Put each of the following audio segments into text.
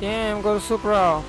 Damn, go to Supra.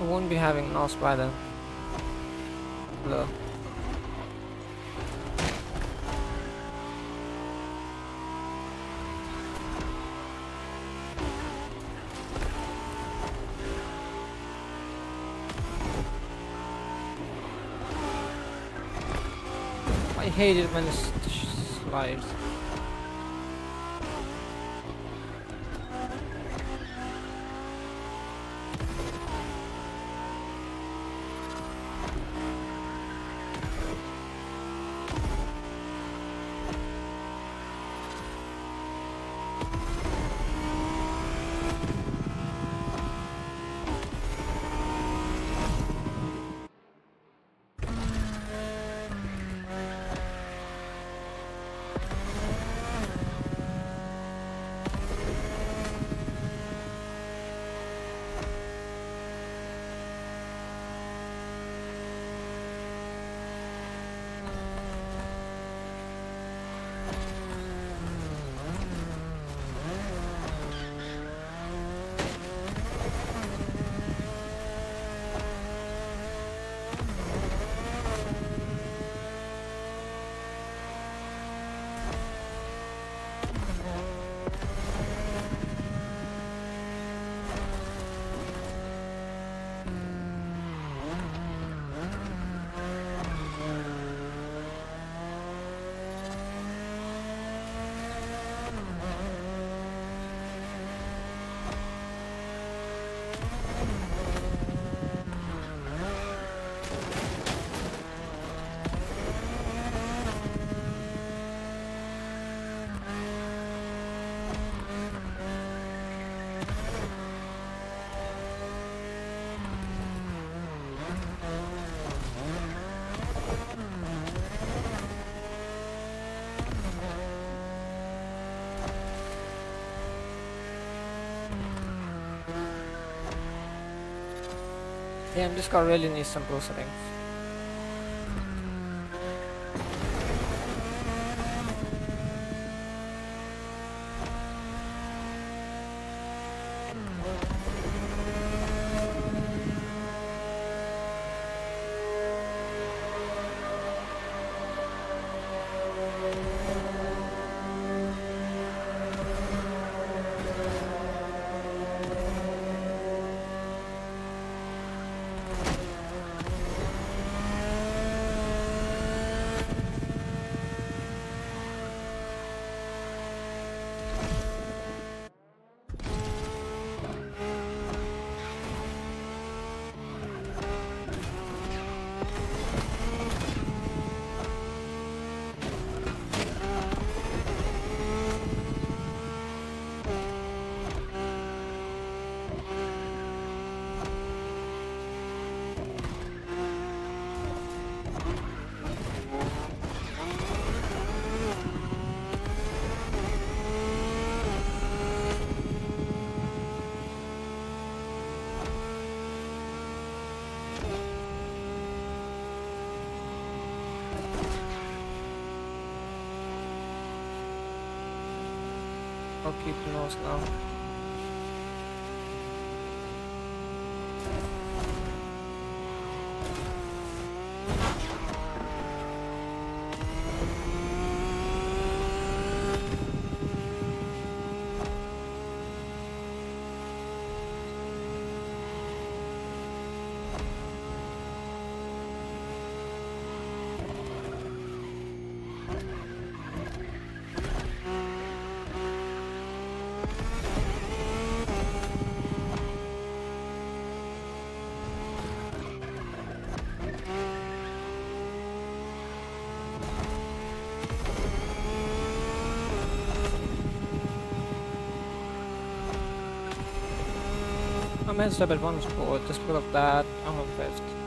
I won't be having by then. Hello. I hate it when it slides. Damn, this car really needs some pro I'll keep the nose now. I'm in stable bonus på just because of that I'm on fast.